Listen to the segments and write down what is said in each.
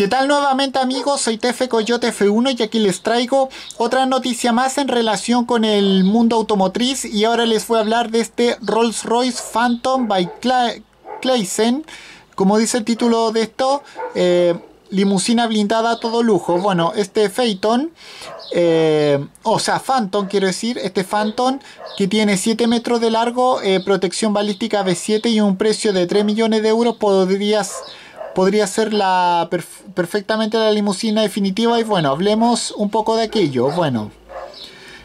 ¿Qué tal nuevamente amigos? Soy Tefe Coyote F1 y aquí les traigo otra noticia más en relación con el mundo automotriz y ahora les voy a hablar de este Rolls Royce Phantom by Claisen. Como dice el título de esto, eh, limusina blindada a todo lujo. Bueno, este Phaeton, eh, o sea, Phantom quiero decir, este Phantom que tiene 7 metros de largo, eh, protección balística B7 y un precio de 3 millones de euros, podrías podría ser la perfectamente la limusina definitiva y bueno, hablemos un poco de aquello. Bueno,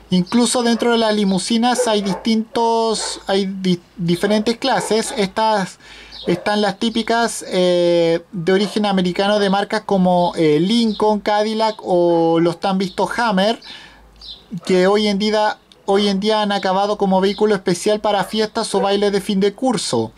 incluso dentro de las limusinas hay distintos, hay diferentes clases. Estas están las típicas eh, de origen americano de marcas como eh, Lincoln, Cadillac o los tan vistos Hammer, que hoy en día hoy en día han acabado como vehículo especial para fiestas o bailes de fin de curso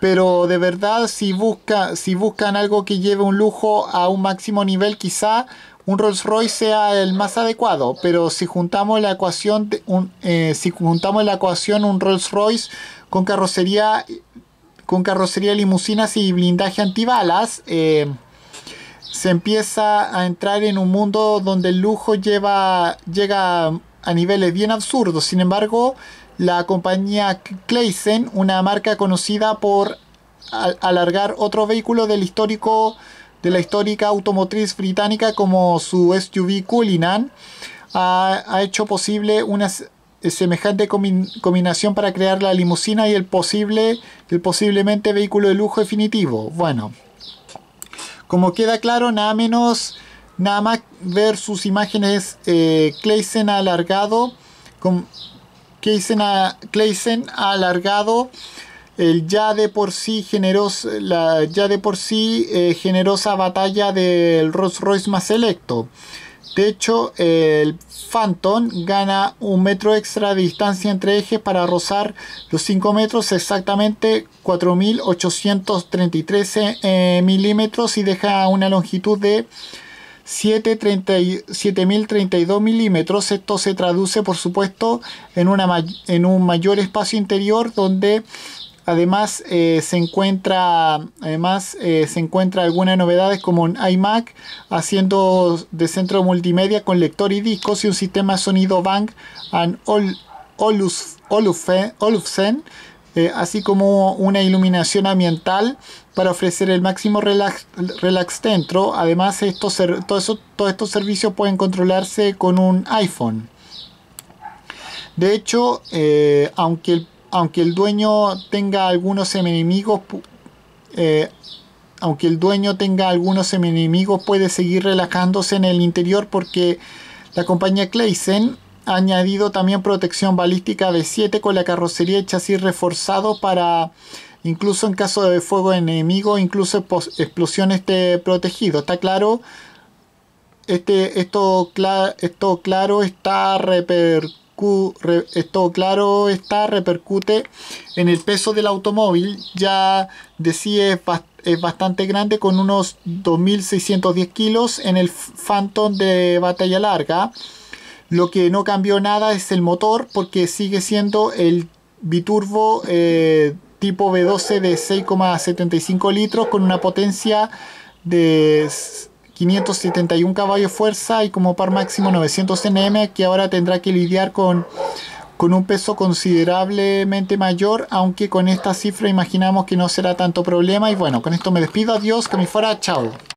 pero de verdad si, busca, si buscan algo que lleve un lujo a un máximo nivel quizá un Rolls Royce sea el más adecuado. Pero si juntamos la ecuación un, eh, si juntamos la ecuación un Rolls Royce con carrocería con carrocería limusinas y blindaje antibalas eh, se empieza a entrar en un mundo donde el lujo lleva llega a niveles bien absurdos sin embargo la compañía Claisen, una marca conocida por alargar otro vehículo del histórico de la histórica automotriz británica como su SUV Cullinan, ha, hecho posible una semejante combinación para crear la limusina y el posible el posiblemente vehículo de lujo definitivo. Bueno, como queda claro, nada menos nada más ver sus imágenes eh, alargado con, Kleisen alargado el ya de por sí generoso, la ya de por sí eh, generosa batalla del Rolls Royce más selecto. De hecho, el Phantom gana un metro extra de distancia entre ejes para rozar los 5 metros, exactamente 4.833 eh, milímetros y deja una longitud de 7032 milímetros. Esto se traduce, por supuesto, en, una, en un mayor espacio interior donde además eh, se encuentra además eh, se encuentra algunas novedades como un iMac haciendo de centro multimedia con lector y discos y un sistema de sonido Bang and Olufsen eh, así como una iluminación ambiental para ofrecer el máximo relax, relax dentro. Además, estos, todos estos servicios pueden controlarse con un iPhone. De hecho, eh, aunque, el, aunque el dueño tenga algunos enemigos, eh, aunque el dueño tenga algunos enemigos, puede seguir relajándose en el interior porque la compañía Claysen ha añadido también protección balística de 7 con la carrocería y chasis reforzado para incluso en caso de fuego enemigo, incluso explosión esté protegido. Está claro, este, esto, esto claro está esto claro está repercute en el peso del automóvil. Ya decía es, es bastante grande con unos 2.610 kilos en el Phantom de batalla larga. Lo que no cambió nada es el motor porque sigue siendo el biturbo eh, tipo V12 de 6,75 litros con una potencia de 571 caballos fuerza y como par máximo 900 Nm que ahora tendrá que lidiar con, con un peso considerablemente mayor aunque con esta cifra imaginamos que no será tanto problema. Y bueno con esto me despido. Adiós que me fuera. Chao